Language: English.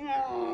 No.